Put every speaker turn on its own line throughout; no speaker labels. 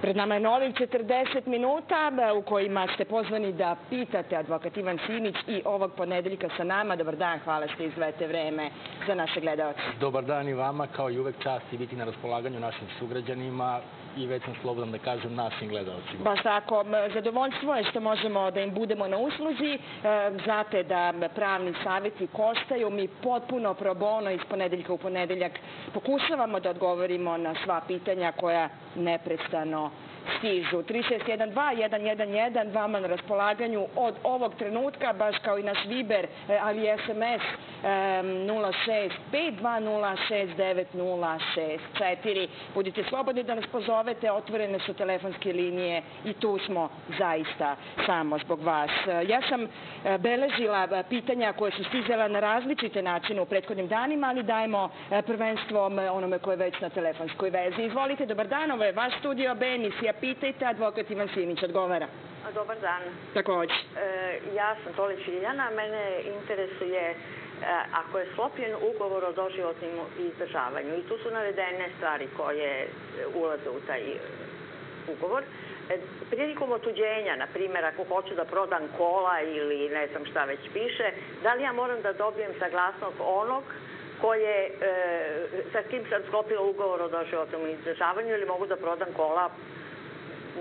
Pred nama je novih 40 minuta e, u kojima ste pozvani da pitate advokat Ivan Simić i ovog ponedeljka sa nama. Dobar dan, hvala što izvete vreme za naše gledalce.
Dobar dan i vama, kao i uvek čast i biti na raspolaganju našim sugrađanima i već sam slobodan da kažem našim gledalcima.
Baš tako, zadovoljstvo je što možemo da im budemo na usluzi. E, znate da pravni savjeti koštaju, mi potpuno pro bono iz ponedeljka u ponedeljak pokušavamo da odgovorimo na sva pitanja koja neprestano stižu. 3612-111 vama na raspolaganju od ovog trenutka, baš kao i naš Viber, e, ali SMS 065206906. Budite slobodni da nas pozovete, otvorene su telefonske linije i tu smo zaista samo zbog vas. E, ja sam e, beležila pitanja koje su stizala na različite načine u prethodnim danima, ali dajemo prvenstvo onome koje je već na telefonskoj vezi. Izvolite, dobar dan, ovo je vaš studio B, emisija Pitajte, advokat Ivan Simić odgovara.
Dobar dan.
Takođe.
E, ja sam Tolić Iljana, mene interesuje e, ako je sklopljen ugovor o doživotnim izdržavanju i tu su navedene stvari koje ulaze u taj ugovor. E, prilikom otuđenja, na primjer, ako hoću da prodam kola ili ne znam šta već piše, da li ja moram da dobijem saglasnost onog koje, e, sa kim sam sklopila ugovor o doživotnom izdržavanju ili mogu da prodam kola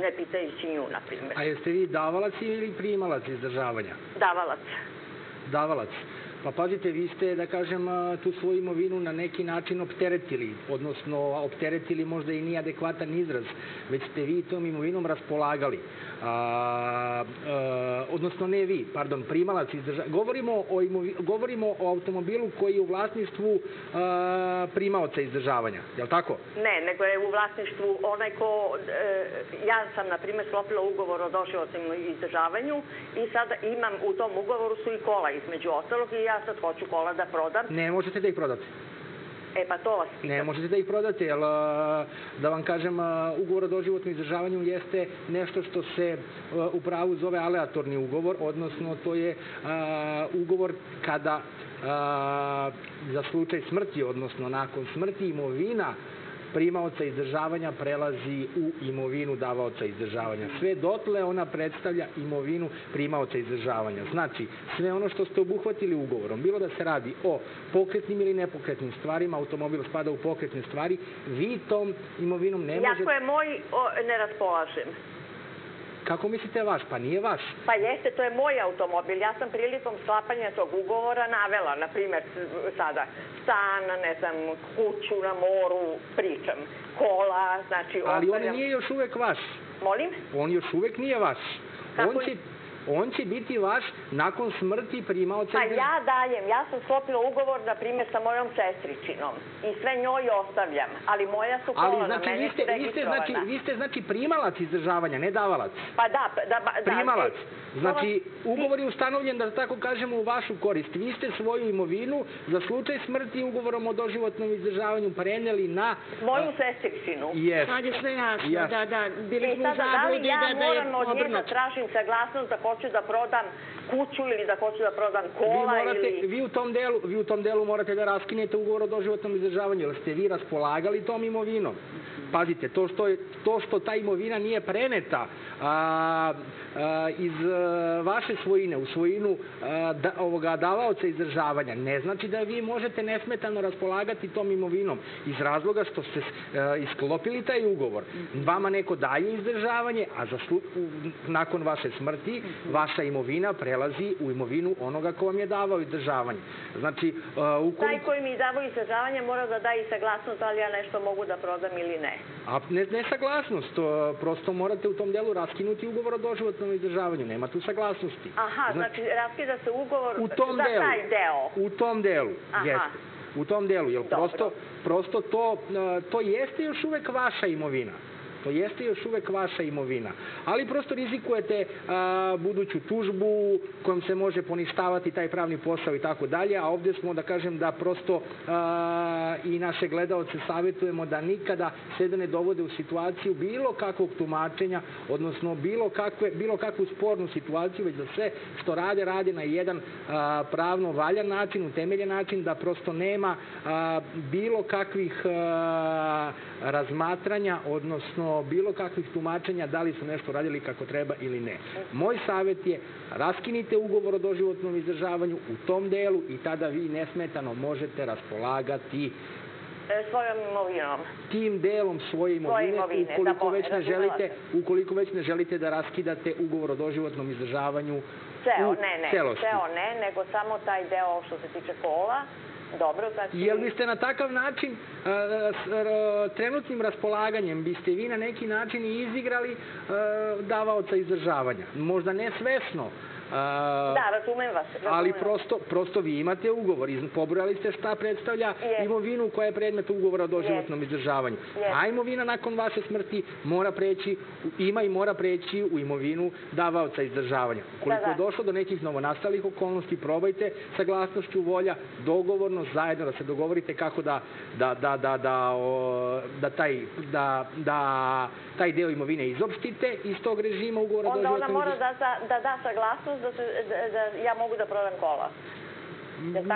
ne pitajući nju, na primjer.
A jeste vi davalac ili primalac izdržavanja?
Davalac.
Davalac. Pa pazite, vi ste, da kažem, tu svoju imovinu na neki način opteretili, odnosno opteretili možda i nije adekvatan izraz, već ste vi tom imovinom raspolagali. Odnosno ne vi, pardon, primalac izdržavanja. Govorimo o, govorimo o automobilu koji je u vlasništvu a, primaoca izdržavanja, je li tako?
Ne, nego je u vlasništvu onaj ko, e, ja sam, na primjer, sklopila ugovor o doživotnom izdržavanju i sada imam u tom ugovoru su i kola između ostalog i ja sad hoću kola da prodam.
Ne možete da ih prodate.
E pa to vas pitam.
Ne možete da ih prodate, jer da vam kažem, ugovor o doživotnom izdržavanju jeste nešto što se u pravu zove aleatorni ugovor, odnosno to je ugovor kada za slučaj smrti, odnosno nakon smrti imovina primaoca izdržavanja prelazi u imovinu davaoca izdržavanja. Sve dotle ona predstavlja imovinu primaoca izdržavanja. Znači, sve ono što ste obuhvatili ugovorom, bilo da se radi o pokretnim ili nepokretnim stvarima, automobil spada u pokretne stvari, vi tom imovinom ne možete...
Jako je moj, o, ne raspolažem.
Kako mislite vaš? Pa nije vaš.
Pa jeste, to je moj automobil. Ja sam prilikom sklapanja tog ugovora navela, na primjer, sada stan, ne znam, kuću na moru, pričam, kola, znači...
Ali on nije još uvek vaš.
Molim?
On još uvek nije vaš.
Kako
on će, on će biti vaš nakon smrti primaoca...
Pa ja dajem, ja sam sklopila ugovor, na primjer, sa mojom sestričinom i sve njoj ostavljam, ali moja su kola
ali, znači,
na mene
vi ste, vi ste, znači, vi ste znači primalac izdržavanja, ne davalac.
Pa da, da, da
primalac. Znači, ugovor je ustanovljen, da tako kažemo, u vašu korist. Vi ste svoju imovinu za slučaj smrti ugovorom o doživotnom izdržavanju preneli na...
Moju sestričinu.
Jes.
Sad je sve jasno, yes. da, da, bili smo
sada, da li ja
da, da je
moram od nje da tražim saglasnost da hoću da prodam kuću ili da hoću da prodam kola
vi morate,
ili...
Vi u, tom delu, vi u tom delu morate da raskinete ugovor o doživotnom izdržavanju, jer ste vi raspolagali tom imovinom. Pazite, to što, je, to što ta imovina nije preneta a, a, iz a, vaše svojine u svojinu a, da, ovoga davaoca izdržavanja, ne znači da vi možete nesmetano raspolagati tom imovinom iz razloga što ste a, isklopili taj ugovor. Vama neko daje izdržavanje, a za slu, nakon vaše smrti vaša imovina prelazi u imovinu onoga ko vam je davao izdržavanje. Znači, a, ukoliko...
Taj koji mi davao izdržavanje mora da da i saglasnost da li ja nešto mogu da prodam ili ne.
A ne, ne saglasnost, to, prosto morate u tom delu raskinuti ugovor o doživotnom izdržavanju, nema tu saglasnosti.
Aha, znači, znači raskida se ugovor
u tom
za
delu,
taj deo.
U tom delu,
Aha.
jeste. U tom delu, jer prosto, prosto to, to jeste još uvek vaša imovina. To jeste još uvek vaša imovina. Ali prosto rizikujete buduću tužbu kojom se može poništavati taj pravni posao i tako dalje, a ovde smo da kažem da prosto i naše gledalce savjetujemo da nikada sebe ne dovode u situaciju bilo kakvog tumačenja, odnosno bilo, kakve, bilo kakvu spornu situaciju, već da sve što rade, rade na jedan pravno valjan način, utemeljen način, da prosto nema bilo kakvih razmatranja, odnosno nesmetano bilo kakvih tumačenja da li su nešto radili kako treba ili ne. Moj savjet je raskinite ugovor o doživotnom izdržavanju u tom delu i tada vi nesmetano možete raspolagati
E, svojom imovinom.
tim delom svoje imovine,
imovine, da
ukoliko već ne
razumela
želite ukoliko već ne želite da raskidate ugovor o doživotnom izdržavanju
Ceo,
u
ne, ne,
celosti.
ceo ne, nego samo taj deo što se tiče kola. Dobro, znači...
Jel biste na takav način, trenutnim raspolaganjem, biste vi na neki način i izigrali davaoca izdržavanja? Možda ne svesno, a,
Da, razumem vas. Razumem
ali prosto, prosto vi imate ugovor, pobrojali ste šta predstavlja imovinu koja je predmet ugovora o doživotnom izdržavanju. A imovina nakon vaše smrti mora preći, ima i mora preći u imovinu davaoca izdržavanja.
Da, da.
je došlo do nekih novonastalih okolnosti, probajte saglasnošću volja, dogovorno, zajedno da se dogovorite kako da, da, da, da, da, o, da, taj, da, da taj deo imovine izopštite iz tog režima ugovora o
Onda ona
doživotnom
mora
izdržavanju.
da, da, da da saglasnost da, da, da ja mogu da prodam kola.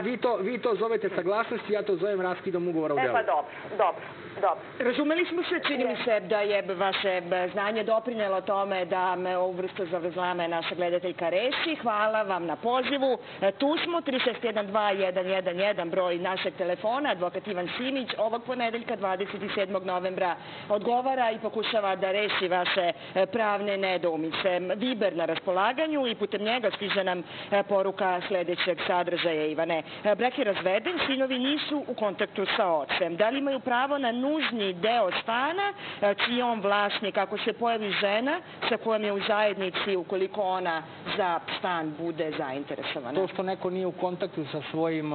Vi to, vi to zovete saglasnost, ja to zovem raskidom ugovora
E
delu.
pa dobro, dobro, dobro.
Razumeli smo se, čini mi se da je vaše b, znanje doprinjelo tome da me ovu vrstu zavrzlame naša gledateljka reši. Hvala vam na pozivu. E, Tu smo, 3612-111, broj našeg telefona, advokat Ivan Simić, ovog ponedeljka 27. novembra odgovara i pokušava da reši vaše e, pravne nedoumice. Viber na raspolaganju i putem njega stiže nam e, poruka sledećeg sadržaja, Ivane. E, Brak je razveden, sinovi nisu u kontaktu sa ocem. Da li imaju pravo na nužni deo stana, e, čiji on vlasnik, ako se pojavi žena sa kojom je u zajednici, ukoliko ona za stan bude zainteresovana?
To što neko nije u kontaktu sa svojim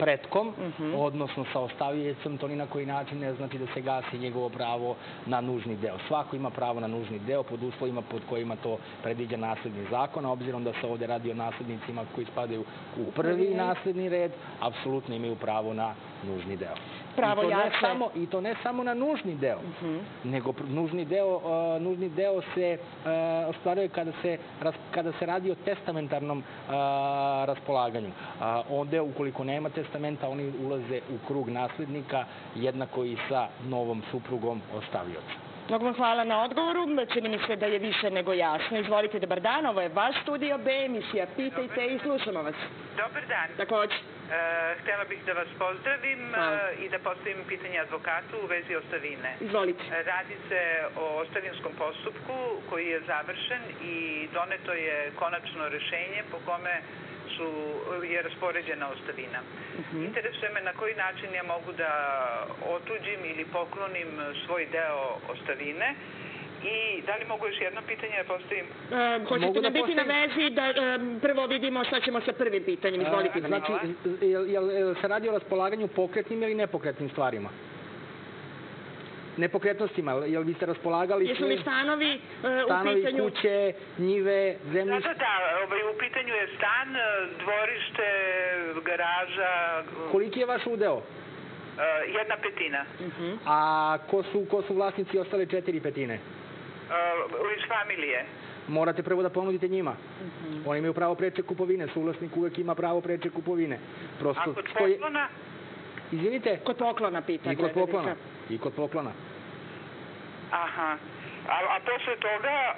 pretkom,
Mhm.
odnosno sa ostavijecom, to ni na koji način ne znači da se gasi njegovo pravo na nužni deo. Svako ima pravo na nužni deo pod uslovima pod kojima to predviđa nasledni zakon, a obzirom da se ovde radi o naslednicima koji spadaju u prvi nasledni red, apsolutno imaju pravo na nužni deo.
Pravo
I ne
jače.
samo I to ne samo na nužni deo,
Mhm.
nego nužni deo, uh, nužni deo se uh, ostvaruje kada se, ras, kada se radi o testamentarnom uh, raspolaganju. Uh, onda, ukoliko nema testamenta, oni ulaze u krug naslednika, jednako i sa novom suprugom ostavioca.
Mnogo vam hvala na odgovoru. Čini mi se da je više nego jasno. Izvolite, dobar dan. Ovo je vaš studio B, emisija Pitajte i slušamo vas.
Dobar dan.
Takođe.
E, htela bih da vas pozdravim
Hvala.
e, i da postavim pitanje advokatu u vezi ostavine.
Izvolite.
E, Radi se o ostavinskom postupku koji je završen i doneto je konačno rešenje po kome su, je raspoređena ostavina.
Mhm.
Interesuje me na koji način ja mogu da otuđim ili poklonim svoj deo ostavine i da li mogu još jedno pitanje da postavim?
E, hoćete
Mogu
da
da
biti na vezi da e, prvo vidimo šta ćemo sa prvim pitanjem. Izvolite. Ivane.
znači, jel, jel, jel se radi o raspolaganju pokretnim ili nepokretnim stvarima? Nepokretnostima, jel vi ste raspolagali
Jesu li stanovi e, u
stanovi,
pitanju?
kuće, njive,
Da,
zemljište?
da, da, ovaj, u pitanju je stan, e, dvorište, garaža,
Koliki je vaš udeo?
e, jedna petina.
Mhm.
A ko su, ko su vlasnici ostale četiri petine?
E, iz familije.
Morate prvo da ponudite njima.
Mhm.
Oni imaju pravo preče kupovine, suvlasnik uvek ima pravo preče kupovine.
A
Prosto,
kod
to je-
poklona,
Izvinite?
Kod poklona pita.
I kod
gledalica.
poklona. I kod poklona.
aha. A, a posle toga,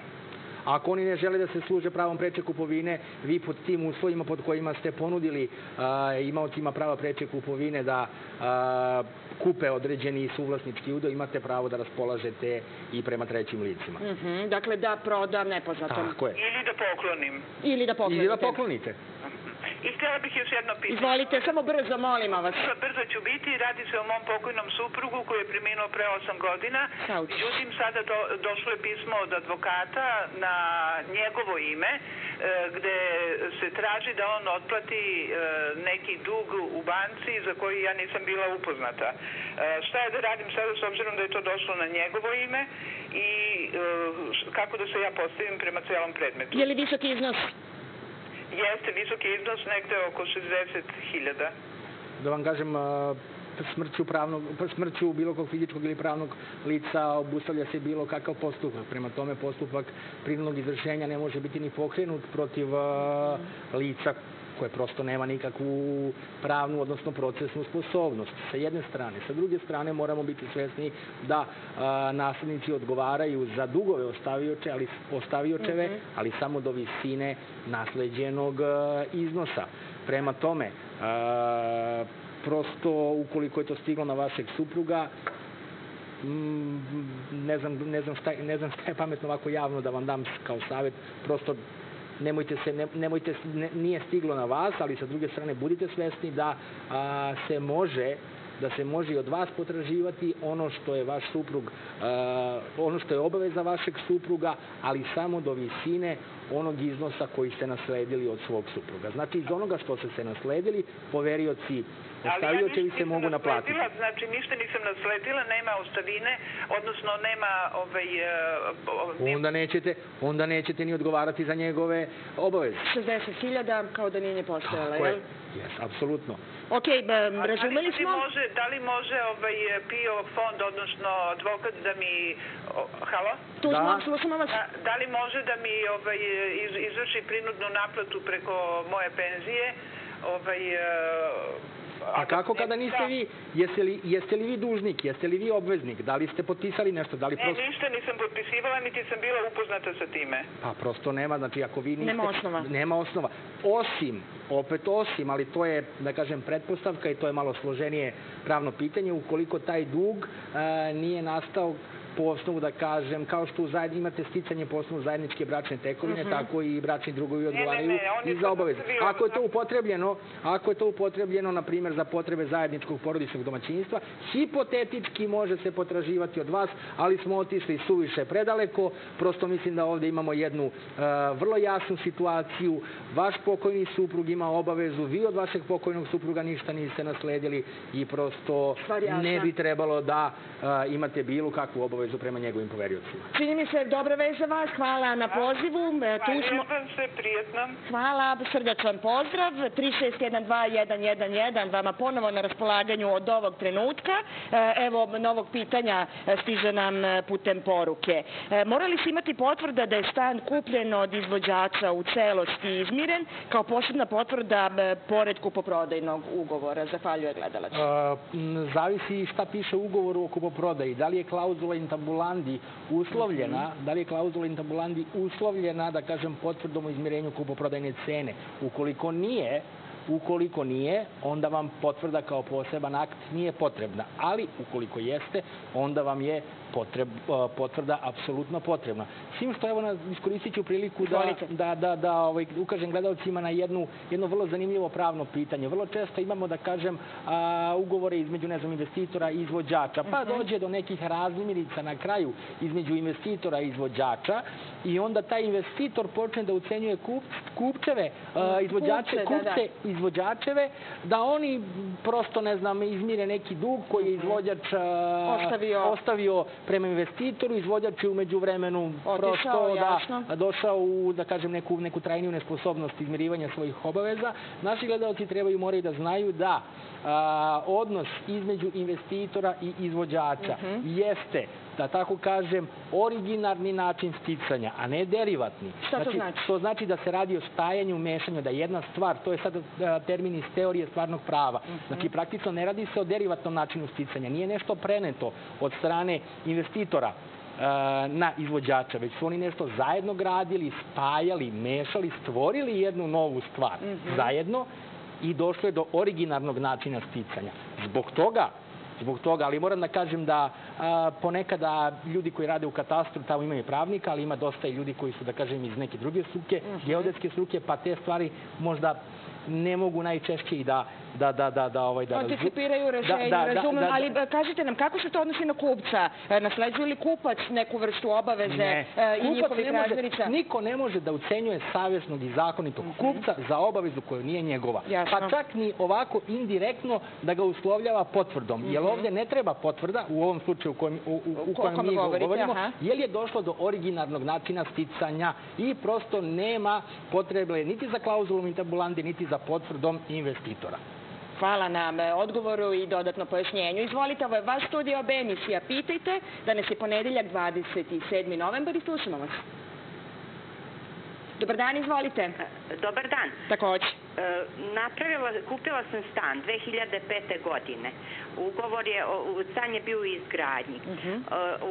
Ako oni ne žele da se služe pravom preče kupovine, vi pod tim uslovima pod kojima ste ponudili a, imaocima prava preče kupovine da a, kupe određeni suvlasnički udeo, imate pravo da raspolažete i prema trećim licima.
Mhm, Dakle, da prodam nepoznatom.
Tako je.
ili da poklonim.
Ili da poklonite.
Ili da poklonite.
I htjela bih još jedno pitanje.
Izvolite, samo brzo, molimo vas.
Brzo, brzo ću biti, radi se o mom pokojnom suprugu koji je preminuo pre 8 godina. Međutim, sada do, došlo je pismo od advokata na njegovo ime, e, gde se traži da on otplati e, neki dug u banci za koji ja nisam bila upoznata. E, šta je da radim sada s obzirom da je to došlo na njegovo ime i kako da se ja postavim prema celom predmetu?
Je li visok iznos?
Jeste visoki iznos, negde oko 60.000.
Da vam kažem, pravnog, smrću bilo kog fizičkog ili pravnog lica obustavlja se bilo kakav postupak. Prema tome postupak prinudnog izvršenja ne može biti ni pokrenut protiv lica koje prosto nema nikakvu pravnu, odnosno procesnu sposobnost, sa jedne strane. Sa druge strane moramo biti svesni da a, naslednici odgovaraju za dugove ostavioče, ali, ostaviočeve, mm -hmm. ali samo do visine nasleđenog a, iznosa. Prema tome, a, prosto ukoliko je to stiglo na vašeg supruga, ne znam, ne, znam šta, ne znam šta je pametno ovako javno da vam dam kao savet, prosto nemojte se, ne, nemojte, ne, nije stiglo na vas, ali sa druge strane budite svesni da a, se može da se može i od vas potraživati ono što je vaš suprug, uh, ono što je obaveza vašeg supruga, ali samo do visine onog iznosa koji ste nasledili od svog supruga. Znači, iz onoga što ste se nasledili, poverioci ostaviočevi
ja
se mogu naplatiti.
Znači, ništa nisam nasledila, nema ostavine, odnosno nema ovaj...
Uh, onda, nećete, onda nećete ni odgovarati za njegove obaveze.
60.000 kao da nije postojala,
jel? Jes, apsolutno.
Ok, razumeli smo...
Da li može, da li može ovaj PIO fond, odnosno advokat da mi... Halo?
Tu da. smo, slušamo vas.
Da, da li može da mi ovaj, iz, izvrši prinudnu naplatu preko moje penzije? Ovaj,
A kako kada niste vi, jeste li, jeste li vi dužnik, jeste li vi obveznik, da li ste potpisali nešto, da li
prosto... Ne, ništa nisam potpisivala, niti sam bila upoznata sa time.
Pa prosto nema, znači ako vi niste...
Nema osnova.
Nema osnova. Osim, opet osim, ali to je, da kažem, pretpostavka i to je malo složenije pravno pitanje, ukoliko taj dug a, nije nastao po osnovu da kažem, kao što u zajedni, imate sticanje po osnovu zajedničke bračne tekovine, mm -hmm. tako i bračni drugovi odgovaraju
ne, ne, ne,
i za obaveze. Ako je to upotrebljeno, ako je to upotrebljeno, na primjer, za potrebe zajedničkog porodičnog domaćinstva, hipotetički može se potraživati od vas, ali smo otišli suviše predaleko, prosto mislim da ovde imamo jednu uh, vrlo jasnu situaciju, vaš pokojni suprug ima obavezu, vi od vašeg pokojnog supruga ništa niste nasledili i prosto ne bi trebalo da uh, imate bilo kakvu obavezu obavezu prema njegovim poveriocima.
Čini mi se dobra vez za vas, hvala na pozivu.
E, tu smo... se, prijetno.
Hvala, srdačan pozdrav. 3612111, vama ponovo na raspolaganju od ovog trenutka. E, evo, novog pitanja stiže nam putem poruke. E, morali se imati potvrda da je stan kupljen od izvođača u celosti izmiren, kao posebna potvrda pored kupoprodajnog ugovora. Zahvaljuje gledalac.
Zavisi šta piše u ugovoru o kupoprodaji. Da li je klauzula intabulandi uslovljena, -hmm. da li je klauzula intabulandi uslovljena, da kažem, potvrdom o izmirenju kupoprodajne cene. Ukoliko nije, Ukoliko nije, onda vam potvrda kao poseban akt nije potrebna. Ali, ukoliko jeste, onda vam je potreb, potvrda apsolutno potrebna. Svim što, evo, iskoristit ću priliku da, da, da, da ovaj, ukažem gledalcima na jednu, jedno vrlo zanimljivo pravno pitanje. Vrlo često imamo, da kažem, a, ugovore između, ne znam, investitora i izvođača, pa mhm. dođe do nekih razmirica na kraju između investitora i izvođača i onda taj investitor počne da ucenjuje kup, kupčeve, a, izvođače, kupce, kupce, da, da. Izvođačeve, da oni prosto, ne znam, izmire neki dug koji je mhm. izvođač a,
ostavio,
ostavio prema investitoru, izvođač je umeđu vremenu prosto da, došao u, da kažem, neku, neku trajniju nesposobnost izmirivanja svojih obaveza. Naši gledalci trebaju, moraju da znaju da a, odnos između investitora i izvođača uh mhm. -huh. jeste da tako kažem, originarni način sticanja, a ne derivatni.
Šta znači, to znači?
To znači da se radi o stajanju, mešanju, da jedna stvar, to je sada termin iz teorije stvarnog prava. Mhm. Znači, praktično ne radi se o derivatnom načinu sticanja. Nije nešto preneto od strane investitora na izvođača, već su oni nešto zajedno gradili, spajali, mešali, stvorili jednu novu stvar mm -hmm. zajedno i došlo je do originarnog načina sticanja. Zbog toga zbog toga, ali moram da kažem da a, ponekada ljudi koji rade u katastru tamo imaju pravnika, ali ima dosta i ljudi koji su, da kažem, iz neke druge struke, mhm. geodetske struke, pa te stvari možda ne mogu najčešće i da da, da, da, da, ovaj, da
Anticipiraju rešenje, da, da, razumem, da, da, ali
da.
kažite nam, kako se to odnosi na kupca? E, nasleđuje li kupac neku vrstu obaveze
ne.
E, i njihovih razmirica?
Niko ne može da ucenjuje savjesnog i zakonitog mm -hmm. kupca za obavezu koju nije njegova.
Jasno.
Pa čak ni ovako indirektno da ga uslovljava potvrdom. Mm -hmm. Jer ovde ne treba potvrda, u ovom slučaju u kojem, u, u, u kojem mi govorite, govorimo, aha. jer je došlo do originarnog načina sticanja i prosto nema potrebe niti za klauzulom intabulandi, niti za potvrdom investitora.
Hvala na e, odgovoru i dodatno pojašnjenju. Izvolite, ovo je vaš studio B emisija Pitajte. Danas je ponedeljak 27. novembar i slušamo vas. Dobar dan, izvolite.
Dobar dan.
Takođe.
E, napravila, kupila sam stan 2005. godine. Ugovor je, stan je bio u izgradnji. E,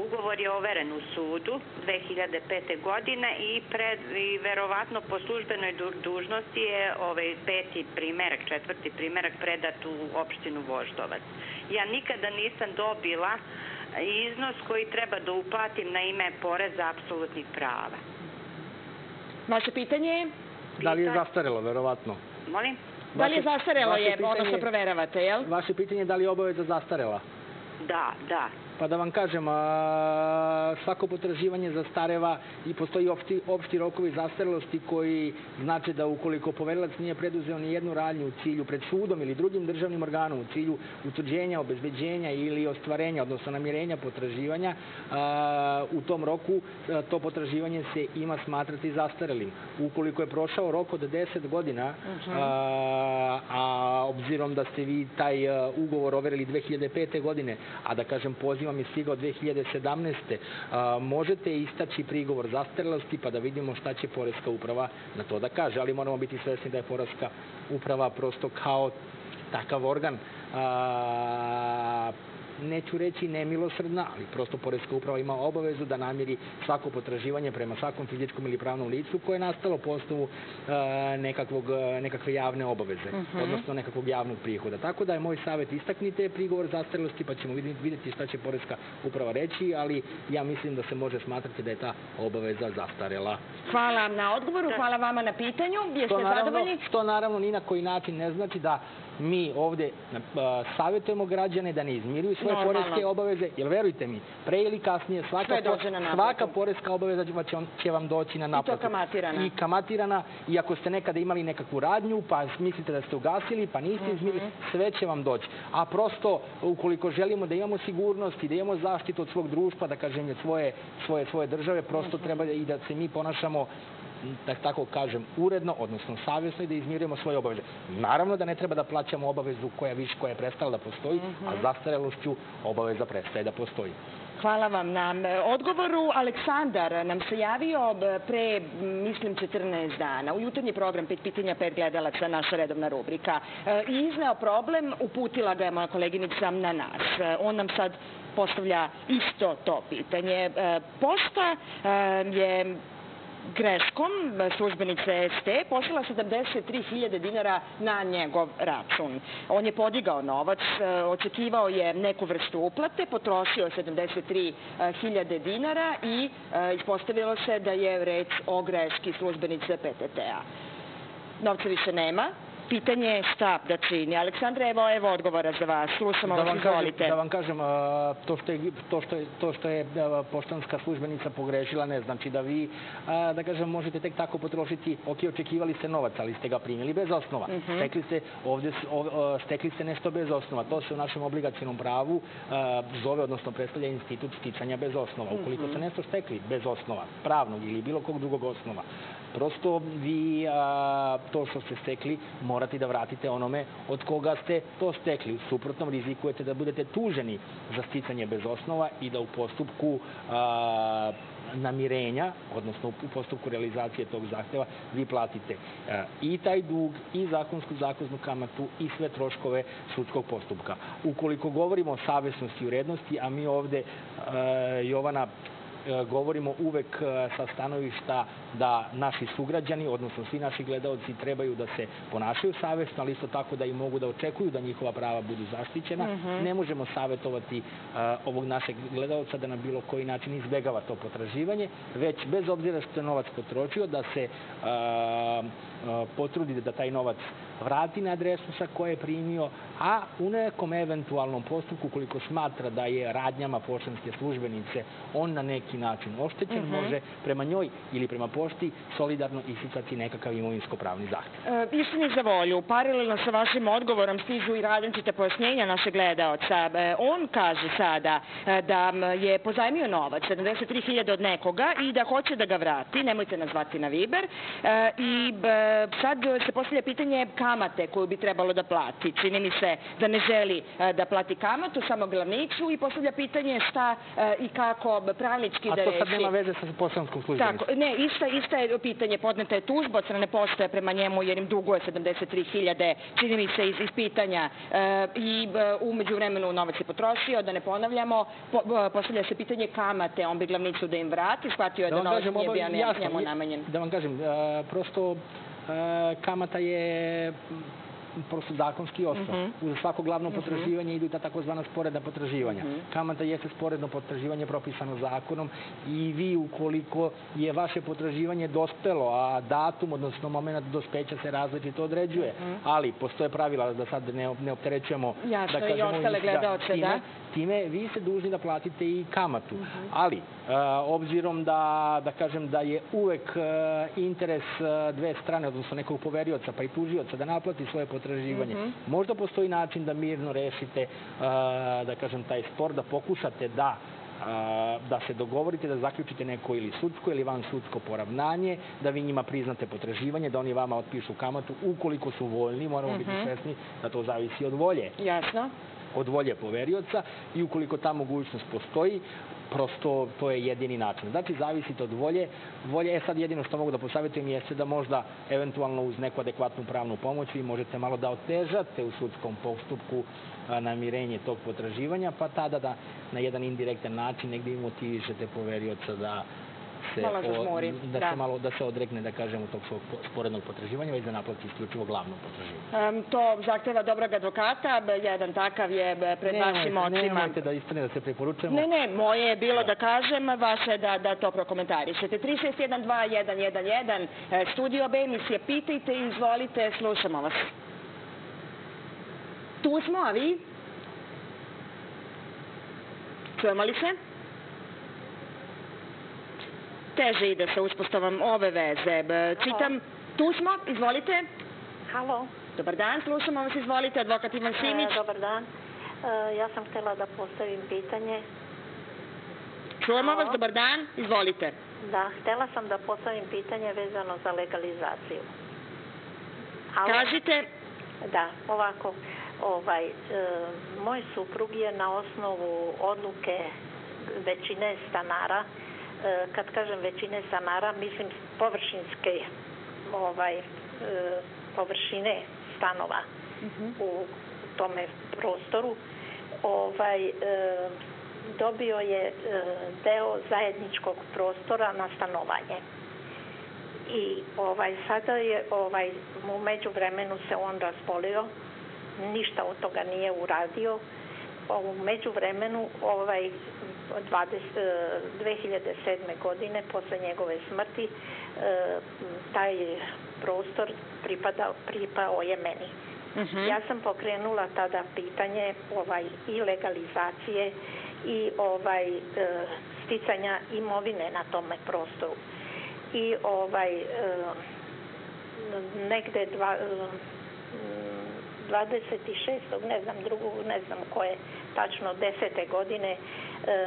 Ugovor je overen u sudu 2005. godine i, pred, i verovatno po službenoj du- dužnosti je ovaj peti primerak, četvrti primerak predat u opštinu Voždovac. Ja nikada nisam dobila iznos koji treba da uplatim na ime poreza apsolutnih prava.
Vaše pitanje je?
Da li je zastarelo, verovatno?
Molim?
Da li je zastarelo je
pitanje-
ono što proveravate, jel?
Vaše pitanje je da li je obaveza zastarela?
Da, da.
Pa da vam kažem, a, svako potraživanje zastareva i postoji opšti, opšti rokovi zastarelosti koji znače da ukoliko poverilac nije preduzeo ni jednu radnju u cilju pred sudom ili drugim državnim organom u cilju utvrđenja, obezbeđenja ili ostvarenja, odnosno namirenja potraživanja, a, u tom roku a, to potraživanje se ima smatrati zastarelim. Ukoliko je prošao rok od 10 godina, a, a obzirom da ste vi taj ugovor overili 2005. godine, a da kažem poziv vam je stigao 2017. A, možete istaći prigovor zastarelosti pa da vidimo šta će Poreska uprava na to da kaže, ali moramo biti svesni da je Poreska uprava prosto kao takav organ neću reći nemilosrdna, ali prosto Poreska uprava ima obavezu da namiri svako potraživanje prema svakom fizičkom ili pravnom licu koje je nastalo po osnovu e, nekakvog, e, nekakve javne obaveze, odnosno nekakvog javnog prihoda. Tako da je moj savjet istaknite prigovor zastarelosti pa ćemo vidjeti, šta će Poreska uprava reći, ali ja mislim da se može smatrati da je ta obaveza zastarela.
Hvala na odgovoru, hvala vama na pitanju. Jeste zadovoljni?
što naravno ni na koji način ne znači da mi ovde savjetujemo građane da ne izmiruju svoje
Normalno.
poreske obaveze, jer verujte mi, pre ili kasnije svaka,
na
svaka poreska obaveza će vam, će vam doći na naplatu.
kamatirana.
I kamatirana, i ako ste nekada imali nekakvu radnju, pa mislite da ste ugasili, pa niste
Mhm.
izmirili, sve će vam doći. A prosto, ukoliko želimo da imamo sigurnost i da imamo zaštitu od svog društva, da kažem, i od svoje, svoje, svoje države, prosto
Mhm.
treba i da se mi ponašamo da tako kažem, uredno, odnosno savjesno i da izmirujemo svoje obaveze. Naravno da ne treba da plaćamo obavezu koja više koja je prestala da postoji, a zastarelošću obaveza prestaje da postoji.
Hvala vam na odgovoru. Aleksandar nam se javio pre, mislim, 14 dana. U jutarnji program Pet pitanja, pet gledalaca, naša redovna rubrika. E, I izneo problem, uputila ga je moja koleginica na nas. E, On nam sad postavlja isto to pitanje. E, Pošta je greškom službenice ST poslala 73.000 dinara na njegov račun. On je podigao novac, e, očekivao je neku vrstu uplate, potrošio 73.000 dinara i e, ispostavilo se da je reč o greški službenice PTT-a. Novca više nema. Pitanje je šta da čini. Aleksandra, evo, evo odgovora za vas. Slušamo
da
vas, izvolite.
da vam kažem to što je to što je to što je poštanska službenica pogrešila ne znači da vi da kažem možete tek tako potrošiti ok očekivali ste novac ali ste ga primili bez osnova
Mhm.
stekli ste ovde stekli ste nešto bez osnova to se u našem obligacionom pravu zove odnosno predstavlja institut sticanja bez osnova ukoliko
Mhm.
ste nešto stekli bez osnova pravnog ili bilo kog drugog osnova prosto vi to što ste stekli morate da vratite onome od koga ste to stekli. U suprotnom rizikujete da budete tuženi za sticanje bez osnova i da u postupku namirenja, odnosno u postupku realizacije tog zahteva, vi platite i taj dug, i zakonsku zakaznu kamatu, i sve troškove sudskog postupka. Ukoliko govorimo o savjesnosti i urednosti, a mi ovde, Jovana, govorimo uvek e, sa stanovišta da naši sugrađani, odnosno svi naši gledaoci trebaju da se ponašaju savjesno, ali isto tako da i mogu da očekuju da njihova prava budu zaštićena. Ne možemo savjetovati e, ovog našeg gledaoca da na bilo koji način izbegava to potraživanje, već bez obzira što je novac potrošio, da se e, e, potrudi da taj novac vrati na adresu sa koje je primio, a u nekom eventualnom postupku, koliko smatra da je radnjama poštanske službenice on na neki način oštećen, može prema njoj ili prema pošti solidarno isticati nekakav imovinsko-pravni zahtev.
E, istini za volju, paralelno sa vašim odgovorom stižu i različite pojašnjenja našeg gledaoca. E, on kaže sada e, da je pozajmio novac, 73.000 od nekoga i da hoće da ga vrati, nemojte nas zvati na Viber, e, i sad se postavlja pitanje kamate koju bi trebalo da plati. Čini mi se da ne želi e, da plati kamatu, samo glavnicu i postavlja pitanje šta e, i kako pravnički zajednički
A
da
to
reši.
sad nema veze sa poslovnskom službenicom.
Tako, ne, ista, ista je pitanje, podneta je tužba od strane postaje prema njemu jer im duguje 73.000, čini mi se, iz, iz pitanja. E, I e, umeđu vremenu novac je potrošio, da ne ponavljamo, po, e, postavlja se pitanje kamate, on bi glavnicu da im vrati, shvatio je da,
vam
novac nije bio njemu
je-
namenjen.
Da vam kažem, e, prosto e, kamata je prosto zakonski osnov.
Mhm.
Uz svako glavno potraživanje idu ta takozvana sporedna potraživanja.
Mhm.
Kamata jeste sporedno potraživanje propisano zakonom i vi ukoliko je vaše potraživanje dospelo, a datum, odnosno moment dospeća se različito određuje, ali postoje pravila da sad ne, ne opterećujemo
Mhm.
Da
i
kažemo,
ostale gledaoce,
time,
da.
time vi ste dužni da platite i kamatu.
Mhm.
Ali, e, obzirom da, da kažem da je uvek e, interes e, dve strane, odnosno nekog poverioca pa i tužioca da naplati svoje potraživanje,
Mhm.
možda postoji način da mirno rešite, da kažem, taj spor, da pokušate da da se dogovorite da zaključite neko ili sudsko ili van sudsko poravnanje, da vi njima priznate potraživanje, da oni vama otpišu kamatu ukoliko su voljni, moramo biti
Mhm.
svesni da to zavisi od volje
Jasno.
od volje poverioca i ukoliko ta mogućnost postoji, prosto to je jedini način. Znači, zavisite od volje. Volje, e sad jedino što mogu da posavjetujem jeste da možda eventualno uz neku adekvatnu pravnu pomoć vi možete malo da otežate u sudskom postupku namirenje tog potraživanja, pa tada da na jedan indirektan način negdje i motivišete poverioca da se,
zažmuri,
da,
da.
se malo da se odrekne da kažemo tog svog po- sporednog potraživanja već da naplati isključivo glavno potraživanje.
Em, to zahteva dobrog advokata, jedan takav je b- pred vašim
Nemojte-
očima.
Nemojte da istane da se preporučujemo.
Ne, ne, moje je bilo da kažem, vaše da, da to prokomentarišete. 3612111, e, studio B, emisija Pitajte izvolite, slušamo vas. Tu smo, a vi? Čujemo li se? Teže ide sa uspostavom ove veze. Čitam, tu smo, izvolite.
Halo,
Dobar dan, slušamo vas, izvolite, advokat Ivan Simić.
E, dobar dan. E, ja sam htjela da postavim pitanje.
Čujemo vas, dobar dan, izvolite.
Da, htjela sam da postavim pitanje vezano za legalizaciju.
Kažite,
Da, ovako, ovaj, e, moj suprug je na osnovu odluke većine stanara, kad kažem većine stanara, mislim površinske ovaj, e, površine stanova u tome prostoru, ovaj, e, dobio je e, deo zajedničkog prostora na stanovanje. I ovaj sada je ovaj u međuvremenu se on razbolio ništa od toga nije uradio. U međuvremenu ovaj 20, e, 2007. godine posle njegove smrti e, taj prostor pripadao, pripao je meni.
Mhm.
Ja sam pokrenula tada pitanje ovaj i legalizacije i ovaj e, sticanja imovine na tome prostoru. I ovaj e, negde dva, e, 26. ne znam drugog, ne znam koje tačno desete godine e,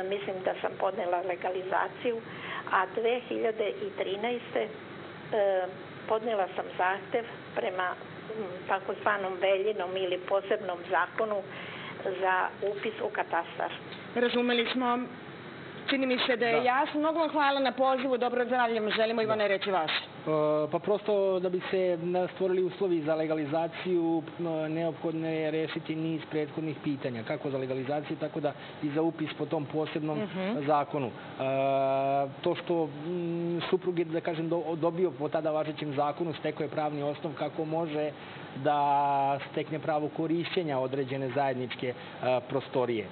mislim da sam podnela legalizaciju, a 2013. E, podnela sam zahtev prema takozvanom veljinom ili posebnom zakonu za upis u katastar.
Razumeli smo. Čini mi se da je
Da.
jasno. Mnogo vam hvala na pozivu. Dobro zdravlje. Želimo Ivane reći vaše.
E, Pa prosto da bi se stvorili uslovi za legalizaciju e, neophodno je rešiti niz prethodnih pitanja, kako za legalizaciju, tako da i za upis po tom posebnom
Mhm.
zakonu. E, to što suprug je, da kažem, do- dobio po tada važećem zakonu, stekao je pravni osnov kako može da stekne pravo korišćenja određene zajedničke e, prostorije. E,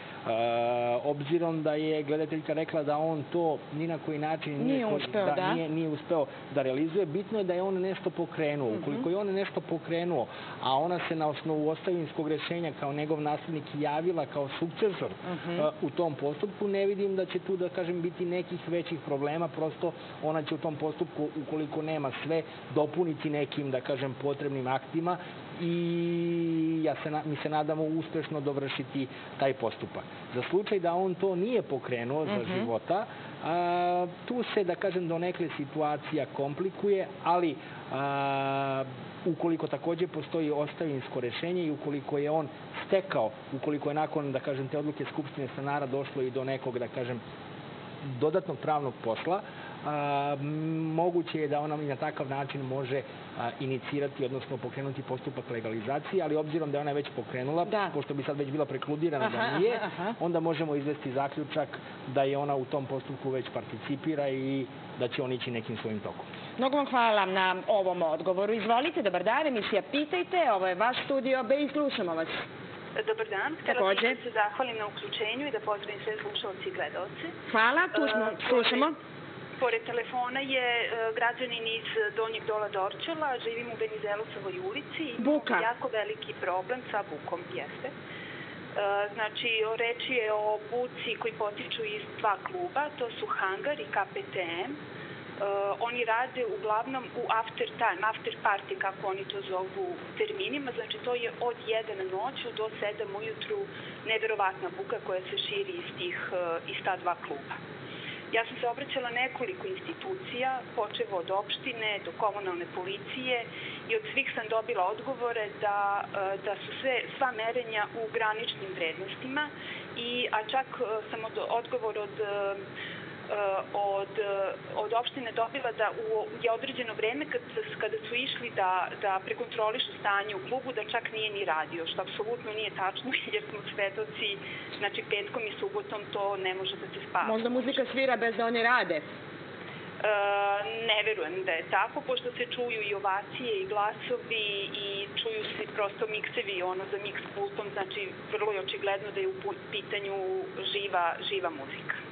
obzirom da je gledateljka rekla da on to ni na koji način
Nije
ko-
uspeo, da.
nije, nije uspeo da realizuje, bitno je da je on nešto pokrenuo.
Mhm.
Ukoliko je on nešto pokrenuo, a ona se na osnovu ostavinskog rešenja kao njegov naslednik javila kao sukcesor
Mhm.
e, u tom postupku, ne vidim da će tu, da kažem, biti nekih većih problema, prosto ona će u tom postupku, ukoliko nema sve, dopuniti nekim, da kažem, potrebnim aktima i ja se, mi se nadamo uspešno dovršiti taj postupak. Za slučaj da on to nije pokrenuo za
Mhm.
života, a, tu se, da kažem, do nekle situacija komplikuje, ali a, ukoliko takođe postoji ostavinsko rešenje i ukoliko je on stekao, ukoliko je nakon, da kažem, te odluke Skupštine stanara došlo i do nekog, da kažem, dodatnog pravnog posla, moguće je da ona i na takav način može inicirati, odnosno pokrenuti postupak legalizacije, ali obzirom da je ona već pokrenula,
Da.
pošto bi sad već bila prekludirana
Aha,
da nije,
aha,
onda možemo izvesti zaključak da je ona u tom postupku već participira i da će on ići nekim svojim tokom.
Mnogo vam hvala na ovom odgovoru. Izvolite, dobar dan, emisija Pitajte, ovo je vaš studio B i slušamo vas.
Dobar dan. Htjela
Takođe.
bih da se zahvalim na uključenju i da pozdravim sve slušalci i gledalci.
Hvala, tu smo,
E,
slušamo.
Pored telefona je e, građanin iz Donjeg dola Dorčela, živim u Benizelusovoj ulici. Imamo
Buka.
jako veliki problem sa bukom, jeste. E, Znači, reč je o buci koji potiču iz dva kluba, to su Hangar i KPTM. E, oni rade uglavnom u after time, after party, kako oni to zovu terminima, znači to je od 1 noću do 7 ujutru neverovatna buka koja se širi iz, tih, iz ta dva kluba. Ja sam se obraćala nekoliko institucija, počevo od opštine do komunalne policije i od svih sam dobila odgovore da, e, da su sve, sva merenja u graničnim vrednostima, i, a čak e, sam od, odgovor od e, od, od opštine dobila da u je određeno vreme kad, kada su išli da, da prekontrolišu stanje u klubu da čak nije ni radio, što apsolutno nije tačno jer smo svedoci, znači petkom i subotom to ne može da se spava.
Možda muzika svira bez da oni rade.
E, ne verujem da je tako, pošto se čuju i ovacije i glasovi i čuju se prosto miksevi ono za miks pultom, znači vrlo je očigledno da je u pitanju živa, živa muzika.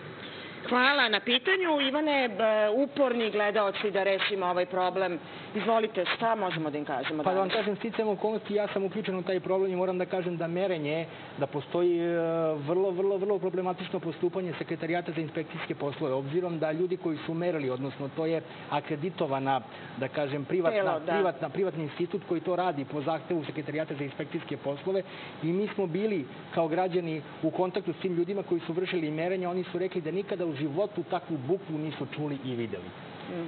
Hvala na pitanju. Ivane, uporni gledaoci da rešimo ovaj problem. Izvolite, šta možemo da im kažemo
Pa da vam kažem, sticajem okolnosti, ja sam uključen u taj problem i moram da kažem da merenje, da postoji e, vrlo, vrlo, vrlo problematično postupanje Sekretarijata za inspekcijske poslove, obzirom da ljudi koji su merili, odnosno to je akreditovana, da kažem, privatna,
Telo, da.
privatna, privatni institut koji to radi po zahtevu Sekretarijata za inspekcijske poslove i mi smo bili kao građani u kontaktu s tim ljudima koji su vršili merenje, oni su rekli da nikada u životu takvu buku nisu čuli i videli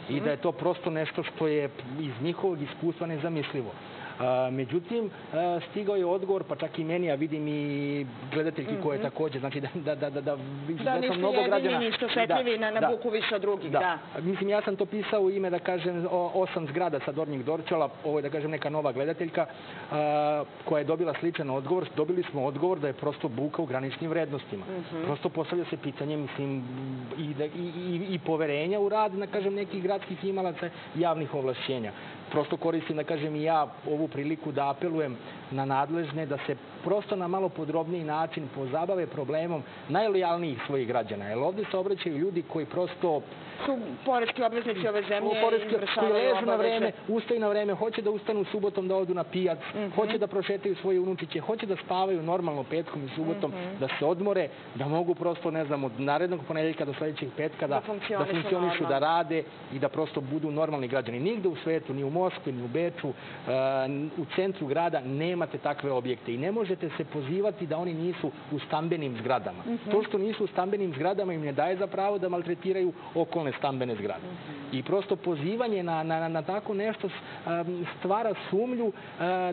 i da je to prosto nešto što je iz njihovog iskustva nezamislivo. Međutim, a, stigao je odgovor, pa čak i meni, a vidim i gledateljki koje takođe, znači da, da, da, da, da,
Da niste
mnogo
jedini,
građana...
niste osetljivi na, na
da,
buku više od drugih, da.
Mislim, ja sam to pisao u ime, da kažem, osam zgrada sa Dornjeg Dorčala, ovo je, da kažem, neka nova gledateljka, koja je dobila sličan odgovor. Dobili smo odgovor da je prosto buka u graničnim vrednostima. Prosto postavlja se pitanje, mislim, i, da, i, i, i poverenja u rad, da kažem, nekih gradskih imalaca javnih ovlašćenja. Prosto koristim, da kažem, i ja ovu priliku da apelujem na nadležne da se prosto na malo podrobniji način pozabave problemom najlojalnijih svojih građana. Jer ovde se obraćaju ljudi koji prosto
Su poreski obveznici ove zemlje
Ovo poreski
i
koji ležu na vreme, ustaju na vreme, hoće da ustanu subotom da odu na pijac,
Mhm.
hoće da prošetaju svoje unučiće, hoće da spavaju normalno petkom i subotom,
Mhm.
da se odmore, da mogu prosto, ne znam, od narednog ponedeljka do sledećeg petka da,
Da funkcionišu
funkcionišu, da rade i da prosto budu normalni građani. Nigde u svetu, ni u Moskvi, ni u Beču, uh, u centru grada nemate takve objekte i ne možete se pozivati da oni nisu u stambenim zgradama.
Mhm.
To što nisu u stambenim zgradama im ne daje za pravo da maltretiraju okolne stambene zgrade. I prosto pozivanje na, na, na tako nešto um, stvara sumlju uh,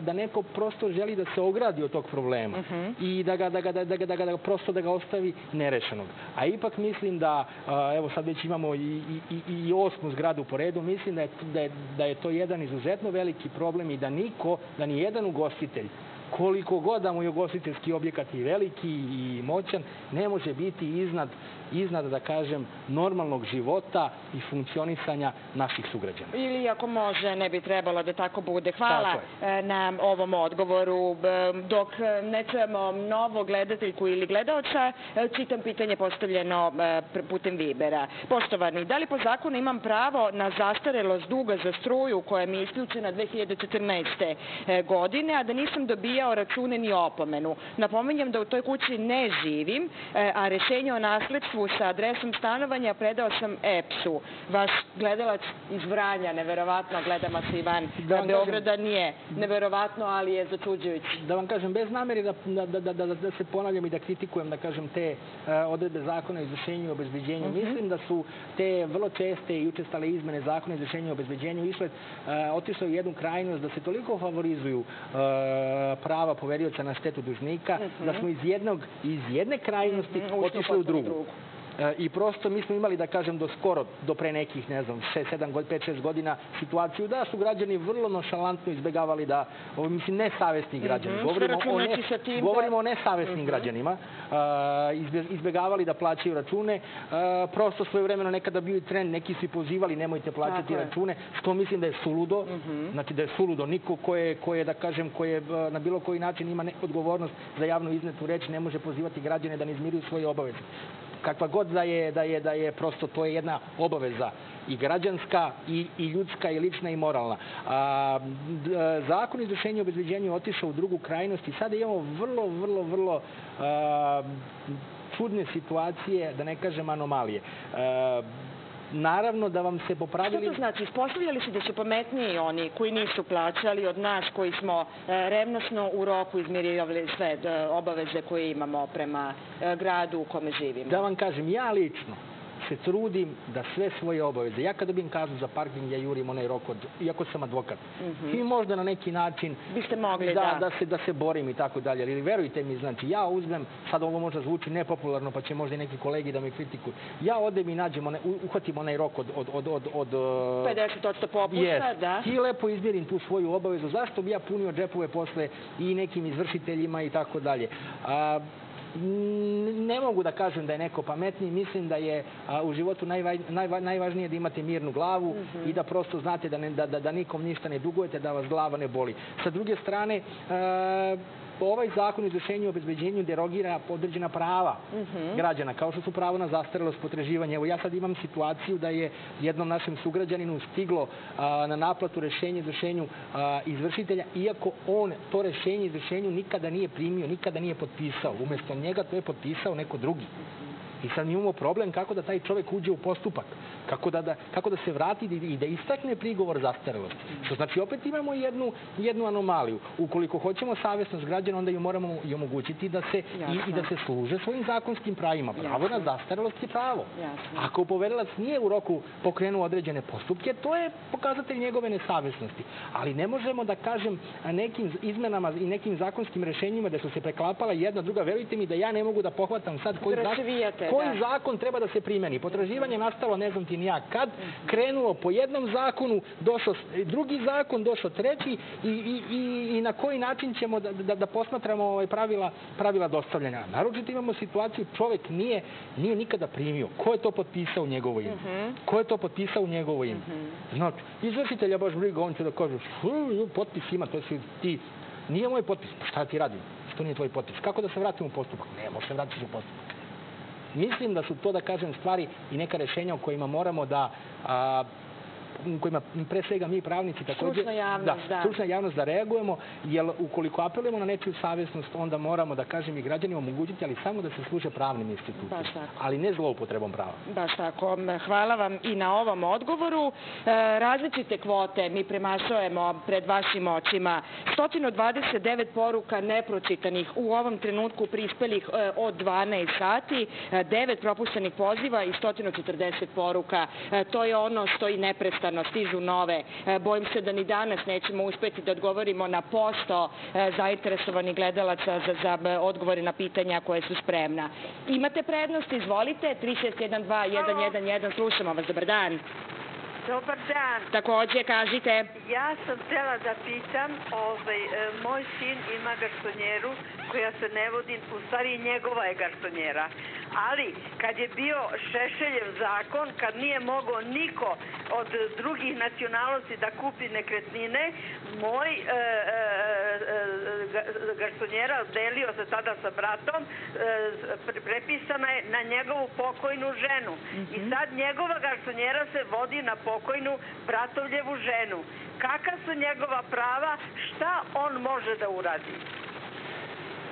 da neko prosto želi da se ogradi od tog problema i da ga, da, ga, da, ga, da, ga, da ga prosto da ga ostavi nerešenog. A ipak mislim da, uh, evo sad već imamo i, i, i, i osmu zgradu po redu, mislim da je, da, je, da je to jedan izuzetno veliki problem i da niko, da ni jedan ugostitelj koliko god da mu je ugostiteljski objekat i veliki i moćan, ne može biti iznad, iznad da kažem, normalnog života i funkcionisanja naših sugrađana.
Ili ako može, ne bi trebalo da tako bude. Hvala
Tako
e, na ovom odgovoru. B- Dok e, ne čujemo novo gledateljku ili gledaoca, e, čitam pitanje postavljeno e, putem Vibera. Poštovani, da li po zakonu imam pravo na zastarelost duga za struju koja mi je isključena 2014. e, godine, a da nisam dobijao račune ni opomenu? Napominjem da u toj kući ne živim, e, a rešenje o nasledstvu sa adresom stanovanja predao sam EPS-u. Vaš gledalac iz Vranja, neverovatno, gledam vas Ivan,
Da
Beograda nije neverovatno, ali je začuđujući.
Da vam kažem, bez nameri da, da, da, da, da, da se ponavljam i da kritikujem, da kažem, te uh, odredbe zakona o izvršenju i obezbeđenju, mislim da su te vrlo česte i učestale izmene zakona o izvršenju i obezbeđenju išle, uh, otišle u jednu krajnost da se toliko favorizuju uh, prava poverioca na štetu dužnika, da smo iz, jednog, iz jedne krajnosti
Mhm,
otišli u drugu. E, I prosto mi smo imali, da kažem, do skoro, do pre nekih, ne znam, 6, 7, 5, 6 godina situaciju da su građani vrlo nošalantno izbegavali da, ovo, mislim, nesavesni građani.
Mhm,
Govorimo, o, ne,
da-
govorimo o nesavesnim
Mhm.
građanima, izbe- izbegavali da plaćaju račune. A, prosto svoje vremeno nekada bio i trend, neki su i pozivali nemojte plaćati račune, što mislim da je suludo,
Mhm.
znači da je suludo. Niko ko je, ko je da kažem, ko je a, na bilo koji način ima odgovornost za javnu iznetu reč, ne može pozivati građane da ne izmiruju svoje obaveze. Kakva god da je, da je, da je prosto, to je jedna obaveza i građanska, i, i ljudska, i lična, i moralna. A, d- a, zakon o izvršenju i obezbeđenju je otišao u drugu krajnost i sada imamo vrlo, vrlo, vrlo a, čudne situacije, da ne kažem anomalije. A, naravno da vam se po
Šta
pravilima...
to znači? Ispostavljali se da su pametniji oni koji nisu plaćali od nas koji smo e, revnosno u roku izmirivali sve e, obaveze koje imamo prema e, gradu u kome živimo?
Da vam kažem, ja lično se trudim da sve svoje obaveze, ja kad dobijem kaznu za parking, ja jurim onaj rok od, iako sam advokat,
Mhm.
i možda na neki način
Biste mogli,
da,
da.
da, se, da se borim i tako dalje. Ali verujte mi, znači, ja uzmem, sad ovo možda zvuči nepopularno, pa će možda i neki kolegi da me kritikuju. Ja odem i nađem, uhvatim onaj rok od, od, od, od, od
50% popusta,
Yes.
da.
I lepo izmirim tu svoju obavezu. Zašto bi ja punio džepove posle i nekim izvršiteljima i tako dalje? A, ne mogu da kažem da je neko pametniji, mislim da je a, u životu najvaj, najva, najvažnije da imate mirnu glavu i da prosto znate da, ne, da, da, da nikom ništa ne dugujete, da vas glava ne boli. Sa druge strane, a, ovaj zakon o izvršenju i obezbeđenju derogira određena prava građana, kao što su pravo na zastarelost potraživanja. Evo ja sad imam situaciju da je jednom našem sugrađaninu stiglo a, na naplatu rešenje izvršenju a, izvršitelja, iako on to rešenje izvršenju nikada nije primio, nikada nije potpisao. Umesto njega to je potpisao neko drugi. I sad mi imamo problem kako da taj čovek uđe u postupak, kako da, da, kako da se vrati i da istakne prigovor zastarelosti. Što znači opet imamo jednu, jednu anomaliju. Ukoliko hoćemo savjesnost građana, onda ju moramo i omogućiti da se, i, i da se služe svojim zakonskim pravima. Pravo na zastarelost je pravo. Ako poverilac nije u roku pokrenuo određene postupke, to je pokazatelj njegove nesavjesnosti. Ali ne možemo da kažem nekim izmenama i nekim zakonskim rešenjima da su se preklapala jedna druga. Verujte mi da ja ne mogu da pohvatam sad koji,
Da
zakon,
razvijate,
koji
da.
zakon treba da se primeni. Potraživanje je nastalo ne znam ti ni ja kad, krenulo po jednom zakonu, došao drugi zakon, došao treći i, i, i, i na koji način ćemo da, da, da posmatramo ovaj pravila, pravila dostavljanja. Naročito imamo situaciju, čovek nije, nije nikada primio. Ko je to potpisao u njegovo ime? Ko je to potpisao u njegovo ime? Znači, izvršitelja baš briga, on će da kaže, "Fu, potpis ima, to si ti, nije moj potpis, pa šta ti radim? Što nije tvoj potpis? Kako da se vratim u postupak? Ne, može se vratiti u postupak. Mislim da su to, da kažem, stvari i neka rešenja o kojima moramo da a, kojima pre svega mi pravnici takođe
Stručna javnost, da.
stručna javnost da reagujemo, jer ukoliko apelujemo na nečiju savjesnost, onda moramo da kažem i građanima omogućiti, ali samo da se služe pravnim institucijama,
Baš tako.
ali ne zloupotrebom prava.
Baš tako. Hvala vam i na ovom odgovoru. E, različite kvote mi premašujemo pred vašim očima. 129 poruka nepročitanih u ovom trenutku prispelih e, od 12 sati, e, 9 propuštenih poziva i 140 poruka. E, to je ono što i neprestano stižu nove. E, bojim se da ni danas nećemo uspeti da odgovorimo na posto e, zainteresovanih gledalaca za, za e, odgovore na pitanja koje su spremna. Imate prednost, izvolite, 3612-111, slušamo vas, dobar dan.
Dobar dan.
Takođe, kažite,
Ja sam htjela da pitam, ovaj, moj sin ima garsonjeru koja se ne vodi, u stvari njegova je garsonjera. Ali, kad je bio Šešeljev zakon, kad nije mogao niko od drugih nacionalnosti da kupi nekretnine, moj e, e, e, ga- garsonjera delio se tada sa bratom, e, pre- prepisana je na njegovu pokojnu ženu. I sad njegova garsonjera se vodi na pokojnu bratovljevu ženu. Kakva su njegova prava, šta on može da uradi?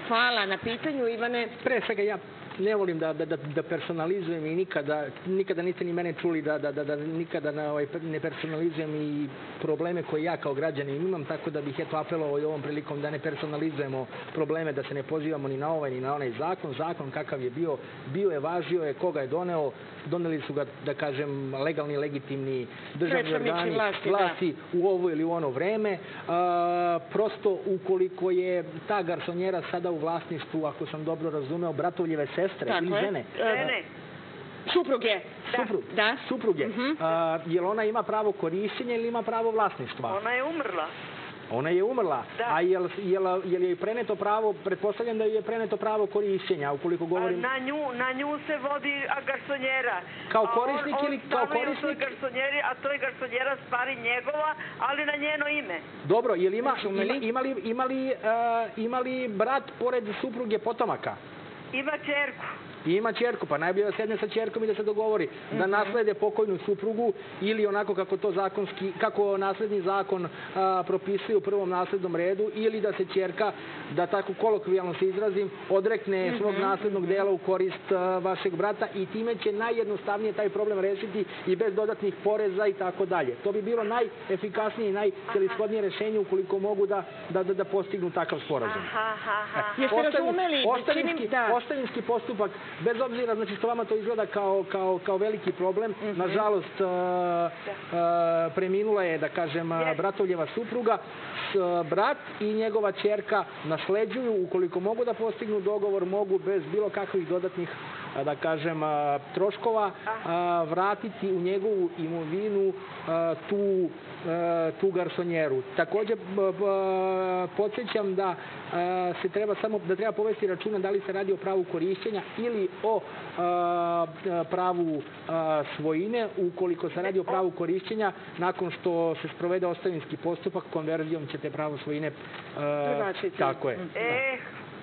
Hvala na pitanju, Ivane.
Pre svega ja ne volim da, da, da, da personalizujem i nikada, nikada niste ni mene čuli da, da, da, da nikada na, ovaj, ne personalizujem i probleme koje ja kao građanin imam, tako da bih eto apelovao i ovom prilikom da ne personalizujemo probleme, da se ne pozivamo ni na ovaj ni na onaj zakon. Zakon kakav je bio, bio je, važio je, koga je doneo, doneli su ga, da kažem, legalni, legitimni državni organi,
vlasti, da.
u ovo ili u ono vreme. A, prosto, ukoliko je ta garsonjera sada u vlasništvu, ako sam dobro razumeo, bratovljeve sestre
Tako
ili
je.
žene,
Žene,
Supruge.
Suprug,
Da.
supruge.
Mhm.
A, jel ona ima pravo korišćenja ili ima pravo vlasništva?
Ona je umrla.
Ona je umrla.
Da.
A jel, jel, jel je preneto pravo, pretpostavljam da je preneto pravo korišćenja, ukoliko govorim...
Na nju, na nju se vodi garsonjera.
Kao korisnik
on, on
ili kao korisnik?
garsonjeri, a to je garsonjera stvari njegova, ali na njeno ime.
Dobro, jel ima,
Razume
ima, ima, li, li, a, ima li brat pored supruge potomaka?
Ima čerku.
I ima čerku, pa najbolje da sedne sa čerkom i da se dogovori da naslede pokojnu suprugu ili onako kako to zakonski, kako nasledni zakon a, propisuje u prvom naslednom redu ili da se čerka, da tako kolokvijalno se izrazim, odrekne svog naslednog dela u korist a, vašeg brata i time će najjednostavnije taj problem rešiti i bez dodatnih poreza i tako dalje. To bi bilo najefikasnije i najcelishodnije rešenje ukoliko mogu da, da, da, da postignu takav sporazum.
Aha, aha, aha.
Jeste
Ostavin-
razumeli?
Ostavinski,
da.
ostavinski postupak, bez obzira znači što vama to izgleda kao, kao, kao veliki problem,
Mhm.
nažalost, uh, uh, preminula je, da kažem, uh, bratovljeva supruga, s, brat i njegova čerka nasleđuju, ukoliko mogu da postignu dogovor, mogu bez bilo kakvih dodatnih da kažem, troškova vratiti u njegovu imovinu tu, tu garsonjeru. Takođe, podsjećam da se treba samo da treba povesti računa da li se radi o pravu korišćenja ili o pravu svojine. Ukoliko se radi o pravu korišćenja, nakon što se sprovede ostavinski postupak, konverzijom ćete pravo svojine tako je.
E,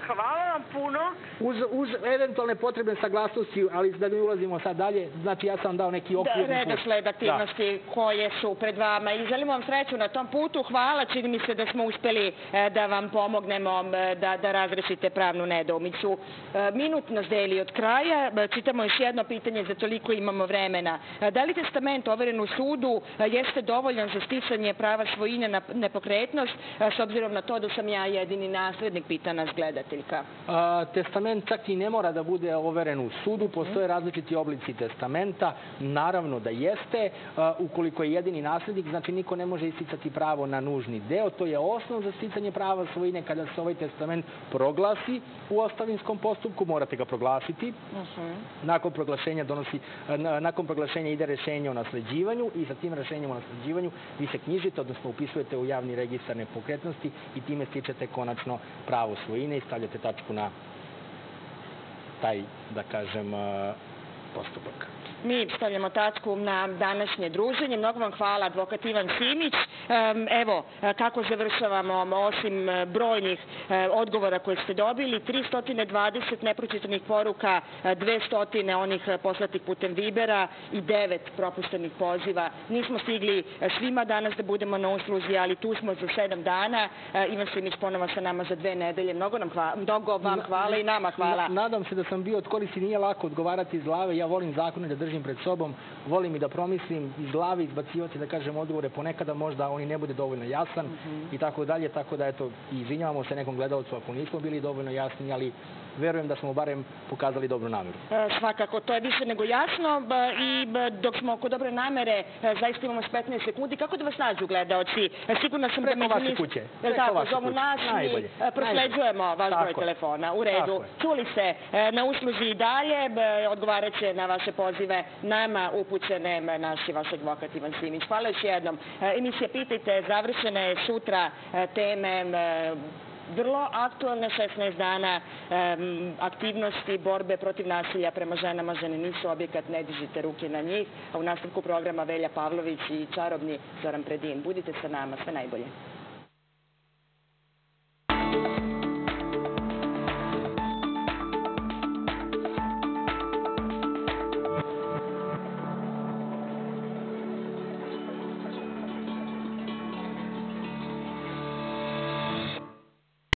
hvala vam puno.
Uz, uz eventualne potrebne saglasnosti, ali da ne ulazimo sad dalje, znači ja sam vam dao neki
da,
okvir.
redosled aktivnosti koje su pred vama i želimo vam sreću na tom putu. Hvala, čini mi se da smo uspeli e, da vam pomognemo da, da razrešite pravnu nedoumicu. E, Minut nas deli od kraja, E, čitamo još jedno pitanje, za toliko imamo vremena. Da li testament overen u sudu jeste dovoljan za sticanje prava svojine na nepokretnost, s obzirom na to da sam ja jedini naslednik, pita nas gledateljka.
A, testament čak i ne mora da bude overen u sudu, postoje različiti oblici testamenta, naravno da jeste, a, ukoliko je jedini naslednik, znači niko ne može isticati pravo na nužni deo, to je osnov za sticanje prava svojine kada se ovaj testament proglasi. U ostavinskom postupku, morate ga proglasiti, nakon proglašenja donosi, na- nakon proglašenja ide rešenje o nasleđivanju i sa tim rešenjem o nasleđivanju vi se knjižite, odnosno upisujete u javni registar nepokretnosti i time stičete konačno pravo svojine i stavljate tačku na taj, da kažem, eh, postupak.
Mi stavljamo tačku na današnje druženje. Mnogo vam hvala, advokat Ivan Simić. Evo, e, kako završavamo, osim e, brojnih e, odgovora koje ste dobili, 320 nepročitanih poruka, e, 200 onih poslatih putem Vibera i 9 propuštenih poziva. Nismo stigli svima danas da budemo na usluzi, ali tu smo za sedam dana. Ivan Simić ponovo sa nama za dve nedelje. Mnogo, nam hvala, mnogo vam hvala i nama hvala.
Na- nadam se da sam bio od koristi, nije lako odgovarati iz glave, ja volim zakone da držim pred sobom, volim i da promislim iz glave, izbacivati, da kažem, odgovore, ponekada možda oni ne bude dovoljno jasan i tako dalje, tako da eto, izvinjavamo se nekom gledalcu ako nismo bili dovoljno jasni, ali verujem da smo barem pokazali dobru nameru.
E, Svakako, to je više nego jasno i dok smo oko dobre namere, e, zaista imamo još 15 sekundi. Kako da vas nađu gledaoci? E, Sigurno sam
Preko
da među
vaše
njih-
kuće. Preko
tako,
vaše
zovu
kuće.
nas i
Najbolje.
prosleđujemo vaš broj
je.
telefona. U redu. Čuli ste, e, na usluzi i dalje, odgovarat će na vaše pozive nama upućene m, naš i vaš advokat Ivan Simić. Hvala još jednom. Emisija Pitajte završena je sutra teme vrlo aktualne 16 dana aktivnosti borbe protiv nasilja prema ženama. Žene nisu objekat, ne dižite ruke na njih. A u nastavku programa Velja Pavlović i čarobni Zoran Predin. Budite sa nama, sve najbolje.